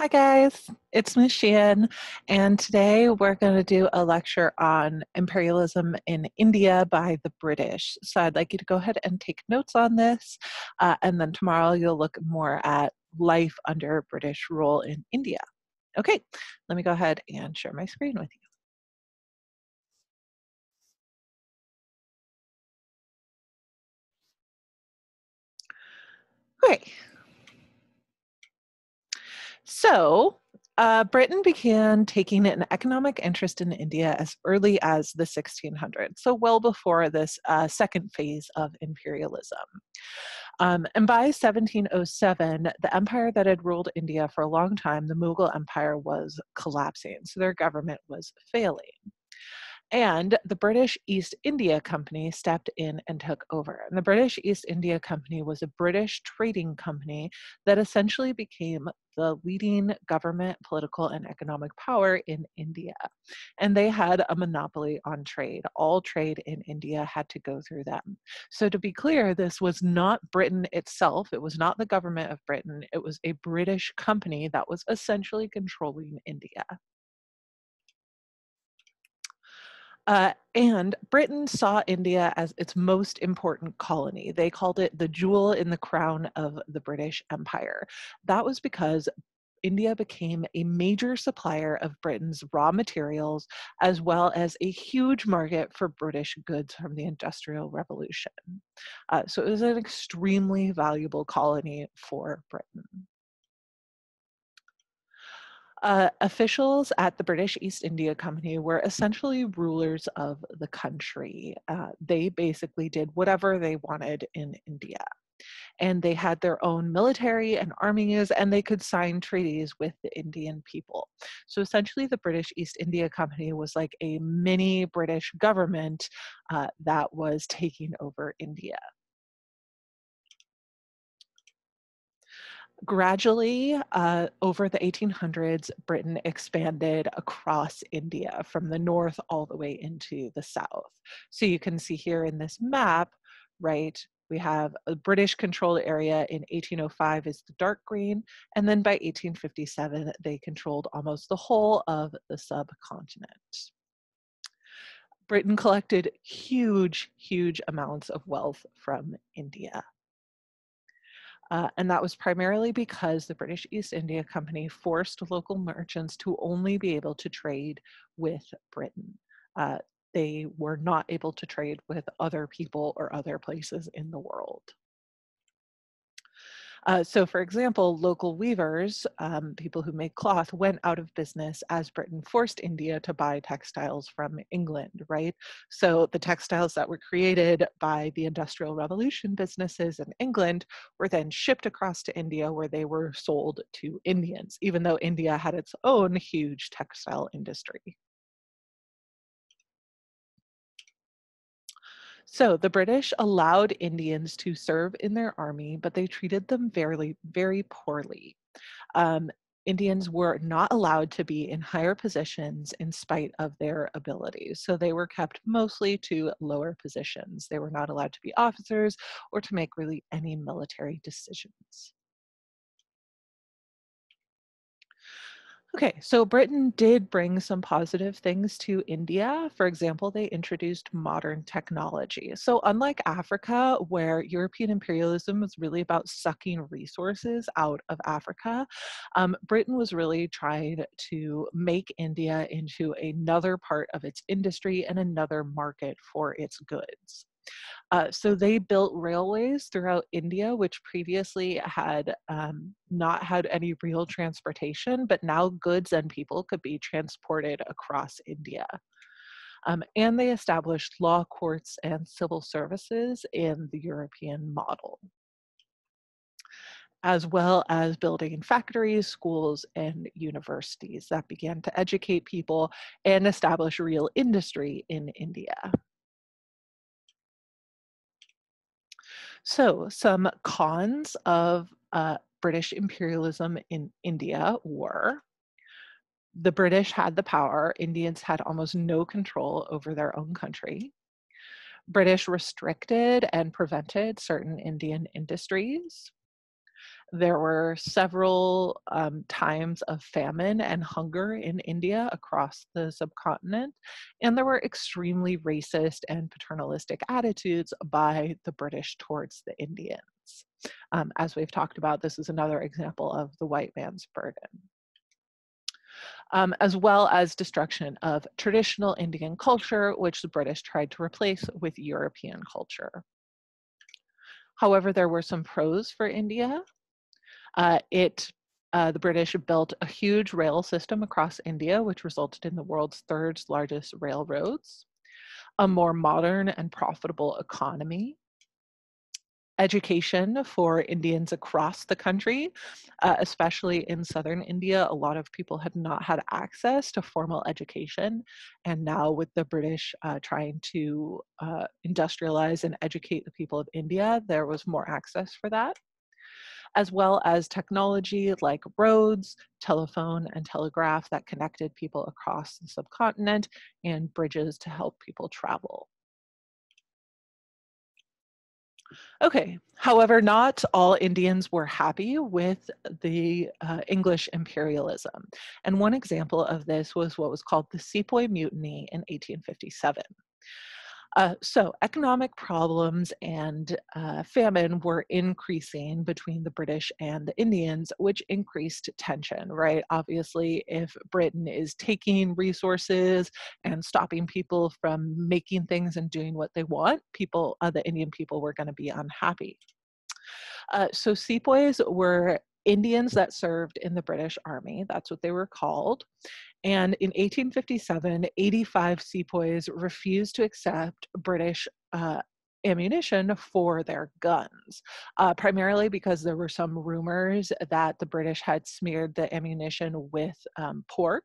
Hi guys, it's Miss Sheehan, and today we're going to do a lecture on imperialism in India by the British. So I'd like you to go ahead and take notes on this, uh, and then tomorrow you'll look more at life under British rule in India. Okay, let me go ahead and share my screen with you. Okay, so uh, Britain began taking an economic interest in India as early as the 1600s, so well before this uh, second phase of imperialism. Um, and by 1707, the empire that had ruled India for a long time, the Mughal Empire, was collapsing, so their government was failing. And the British East India Company stepped in and took over. And the British East India Company was a British trading company that essentially became the leading government, political, and economic power in India. And they had a monopoly on trade. All trade in India had to go through them. So, to be clear, this was not Britain itself, it was not the government of Britain, it was a British company that was essentially controlling India. Uh, and Britain saw India as its most important colony. They called it the jewel in the crown of the British Empire. That was because India became a major supplier of Britain's raw materials, as well as a huge market for British goods from the Industrial Revolution. Uh, so it was an extremely valuable colony for Britain. Uh, officials at the British East India Company were essentially rulers of the country. Uh, they basically did whatever they wanted in India. And they had their own military and armies, and they could sign treaties with the Indian people. So essentially, the British East India Company was like a mini British government uh, that was taking over India. Gradually, uh, over the 1800s, Britain expanded across India from the north all the way into the south. So you can see here in this map, right, we have a British controlled area in 1805 is the dark green, and then by 1857, they controlled almost the whole of the subcontinent. Britain collected huge, huge amounts of wealth from India. Uh, and that was primarily because the British East India Company forced local merchants to only be able to trade with Britain. Uh, they were not able to trade with other people or other places in the world. Uh, so, for example, local weavers, um, people who make cloth, went out of business as Britain forced India to buy textiles from England, right? So, the textiles that were created by the Industrial Revolution businesses in England were then shipped across to India where they were sold to Indians, even though India had its own huge textile industry. So the British allowed Indians to serve in their army, but they treated them very, very poorly. Um, Indians were not allowed to be in higher positions in spite of their abilities. So they were kept mostly to lower positions. They were not allowed to be officers or to make really any military decisions. Okay, so Britain did bring some positive things to India. For example, they introduced modern technology. So, unlike Africa, where European imperialism was really about sucking resources out of Africa, um, Britain was really trying to make India into another part of its industry and another market for its goods. Uh, so they built railways throughout India, which previously had um, not had any real transportation, but now goods and people could be transported across India. Um, and they established law courts and civil services in the European model, as well as building factories, schools, and universities that began to educate people and establish real industry in India. So, some cons of uh, British imperialism in India were the British had the power, Indians had almost no control over their own country. British restricted and prevented certain Indian industries. There were several um, times of famine and hunger in India across the subcontinent, and there were extremely racist and paternalistic attitudes by the British towards the Indians. Um, as we've talked about, this is another example of the white man's burden. Um, as well as destruction of traditional Indian culture, which the British tried to replace with European culture. However, there were some pros for India. Uh, it uh, the British built a huge rail system across India, which resulted in the world's third largest railroads, a more modern and profitable economy, education for Indians across the country, uh, especially in southern India. A lot of people had not had access to formal education. And now, with the British uh, trying to uh, industrialize and educate the people of India, there was more access for that. As well as technology like roads, telephone, and telegraph that connected people across the subcontinent, and bridges to help people travel. Okay, however, not all Indians were happy with the uh, English imperialism. And one example of this was what was called the Sepoy Mutiny in 1857. Uh, so economic problems and uh, famine were increasing between the British and the Indians, which increased tension, right? Obviously, if Britain is taking resources and stopping people from making things and doing what they want, people, uh, the Indian people were going to be unhappy. Uh, so sepoys were Indians that served in the British Army. That's what they were called. And in 1857, 85 sepoys refused to accept British uh, ammunition for their guns, uh, primarily because there were some rumors that the British had smeared the ammunition with um, pork.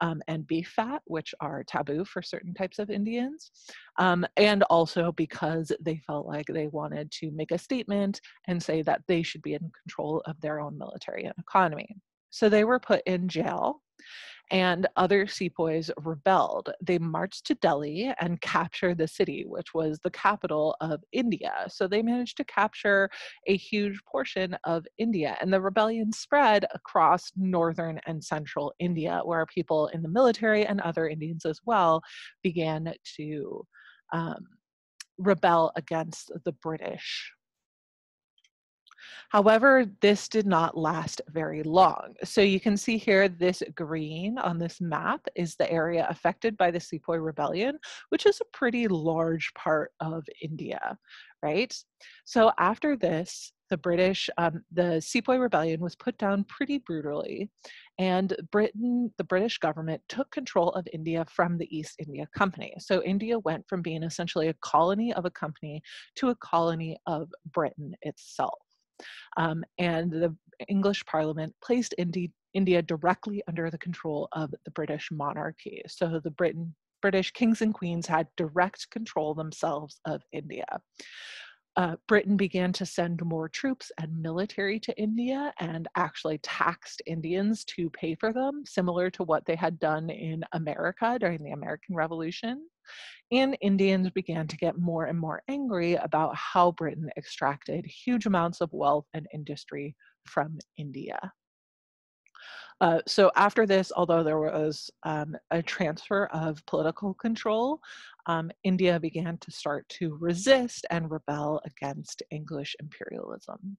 Um, and beef fat, which are taboo for certain types of Indians, um, and also because they felt like they wanted to make a statement and say that they should be in control of their own military and economy. So they were put in jail and other sepoys rebelled. They marched to Delhi and captured the city, which was the capital of India. So they managed to capture a huge portion of India, and the rebellion spread across northern and central India, where people in the military and other Indians as well began to um, rebel against the British However, this did not last very long. So you can see here, this green on this map is the area affected by the Sepoy Rebellion, which is a pretty large part of India, right? So after this, the British, um, the Sepoy Rebellion was put down pretty brutally, and Britain, the British government, took control of India from the East India Company. So India went from being essentially a colony of a company to a colony of Britain itself. Um, and the English Parliament placed Indi- India directly under the control of the British monarchy. So the Britain, British kings and queens had direct control themselves of India. Uh, Britain began to send more troops and military to India and actually taxed Indians to pay for them, similar to what they had done in America during the American Revolution and Indians began to get more and more angry about how Britain extracted huge amounts of wealth and industry from India. Uh, so after this, although there was um, a transfer of political control, um, India began to start to resist and rebel against English imperialism.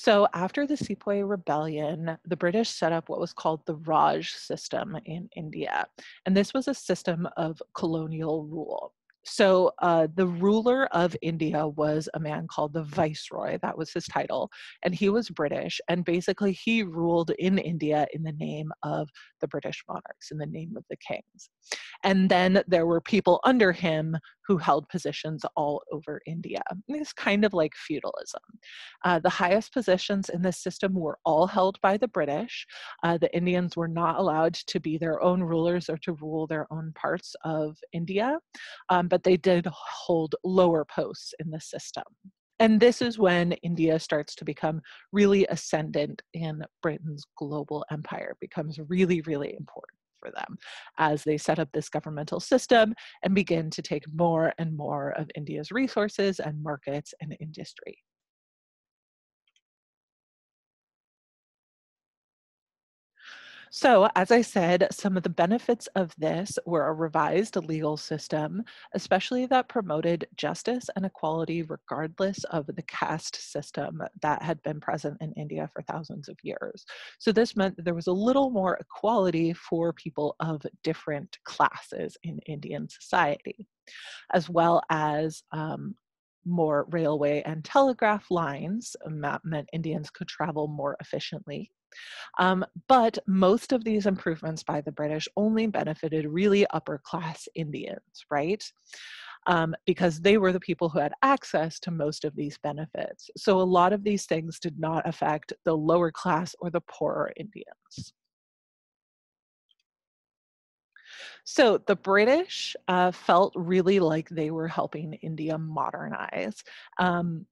So after the Sepoy Rebellion, the British set up what was called the Raj system in India. And this was a system of colonial rule. So uh, the ruler of India was a man called the Viceroy. That was his title. And he was British. And basically, he ruled in India in the name of the British monarchs, in the name of the kings. And then there were people under him who held positions all over India. It's kind of like feudalism. Uh, the highest positions in this system were all held by the British. Uh, the Indians were not allowed to be their own rulers or to rule their own parts of India, um, but they did hold lower posts in the system. And this is when India starts to become really ascendant in Britain's global empire, becomes really, really important for them as they set up this governmental system and begin to take more and more of India's resources and markets and industry. So, as I said, some of the benefits of this were a revised legal system, especially that promoted justice and equality regardless of the caste system that had been present in India for thousands of years. So, this meant that there was a little more equality for people of different classes in Indian society, as well as um, more railway and telegraph lines meant Indians could travel more efficiently um, but most of these improvements by the British only benefited really upper class Indians, right? Um, because they were the people who had access to most of these benefits. So a lot of these things did not affect the lower class or the poorer Indians. So the British uh, felt really like they were helping India modernize, um,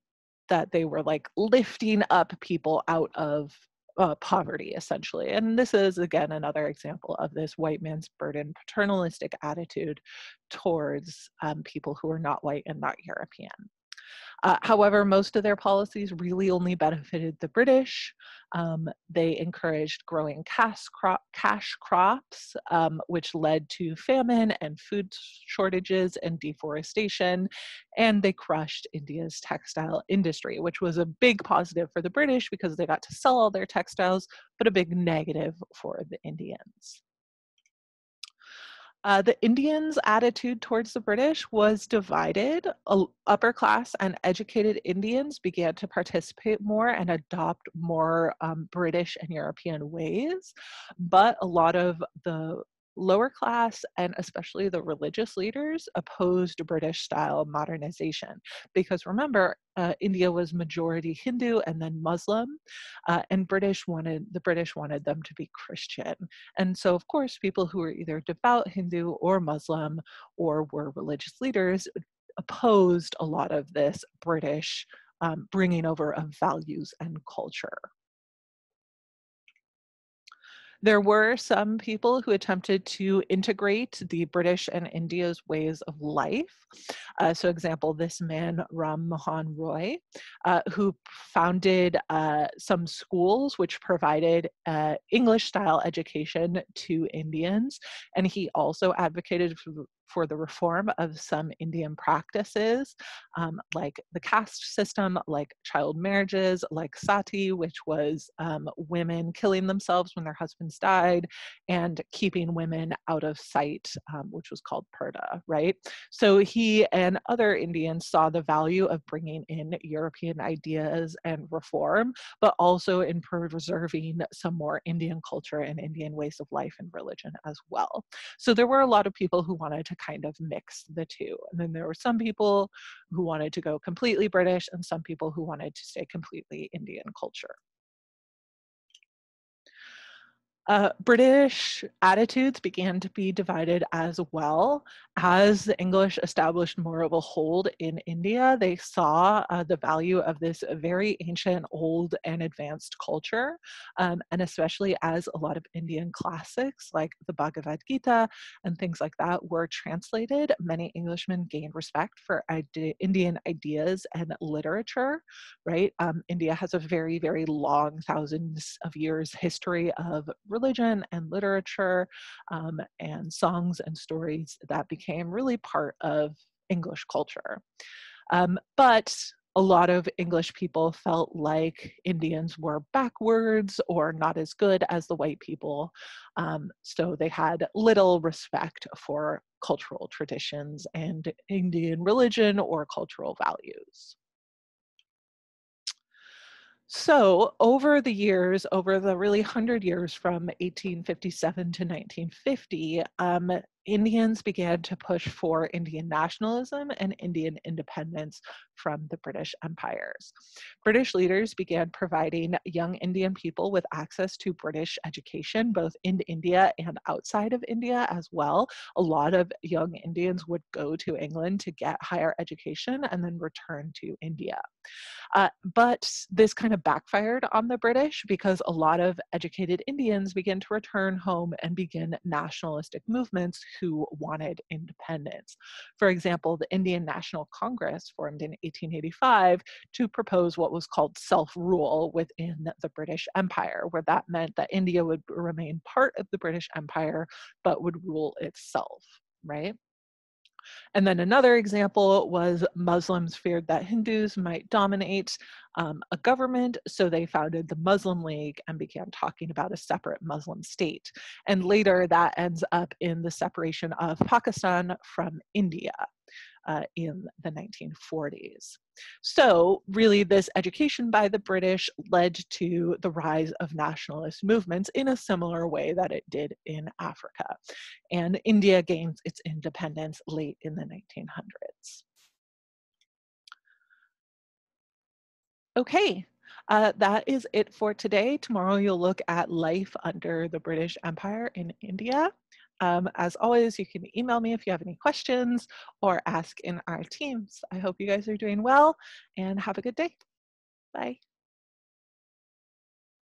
that they were like lifting up people out of uh, poverty, essentially. And this is, again, another example of this white man's burden paternalistic attitude towards um, people who are not white and not European. Uh, however, most of their policies really only benefited the British. Um, they encouraged growing cash, crop, cash crops, um, which led to famine and food shortages and deforestation. And they crushed India's textile industry, which was a big positive for the British because they got to sell all their textiles, but a big negative for the Indians. Uh, the Indians' attitude towards the British was divided. Uh, upper class and educated Indians began to participate more and adopt more um, British and European ways, but a lot of the lower class and especially the religious leaders opposed British style modernization. Because remember, uh, India was majority Hindu and then Muslim, uh, and British wanted the British wanted them to be Christian. And so, of course, people who were either devout Hindu or Muslim or were religious leaders opposed a lot of this British um, bringing over of values and culture. There were some people who attempted to integrate the British and India's ways of life. Uh, so, example, this man, Ram Mohan Roy, uh, who founded uh, some schools which provided uh, English style education to Indians. And he also advocated for, for the reform of some Indian practices, um, like the caste system, like child marriages, like sati, which was um, women killing themselves when their husbands died, and keeping women out of sight, um, which was called purdah, right? So he and other Indians saw the value of bringing in European ideas and reform, but also in preserving some more Indian culture and Indian ways of life and religion as well. So there were a lot of people who wanted kind of mix the two. And then there were some people who wanted to go completely British and some people who wanted to stay completely Indian culture. Uh, British attitudes began to be divided as well. As the English established more of a hold in India, they saw uh, the value of this very ancient, old, and advanced culture. Um, and especially as a lot of Indian classics like the Bhagavad Gita and things like that were translated, many Englishmen gained respect for ide- Indian ideas and literature, right? Um, India has a very, very long, thousands of years history of religion and literature um, and songs and stories that became really part of English culture. Um, but a lot of English people felt like Indians were backwards or not as good as the white people. Um, so they had little respect for cultural traditions and Indian religion or cultural values. So, over the years, over the really 100 years from 1857 to 1950, um, Indians began to push for Indian nationalism and Indian independence from the British empires. British leaders began providing young Indian people with access to British education, both in India and outside of India as well. A lot of young Indians would go to England to get higher education and then return to India. Uh, but this kind of backfired on the British because a lot of educated Indians began to return home and begin nationalistic movements who wanted independence. For example, the Indian National Congress formed in 1885 to propose what was called self rule within the British Empire, where that meant that India would remain part of the British Empire but would rule itself, right? And then another example was Muslims feared that Hindus might dominate um, a government, so they founded the Muslim League and began talking about a separate Muslim state. And later that ends up in the separation of Pakistan from India uh, in the 1940s. So, really, this education by the British led to the rise of nationalist movements in a similar way that it did in Africa. And India gains its independence late in the 1900s. Okay, uh, that is it for today. Tomorrow you'll look at life under the British Empire in India. Um, as always, you can email me if you have any questions or ask in our teams. I hope you guys are doing well and have a good day. Bye.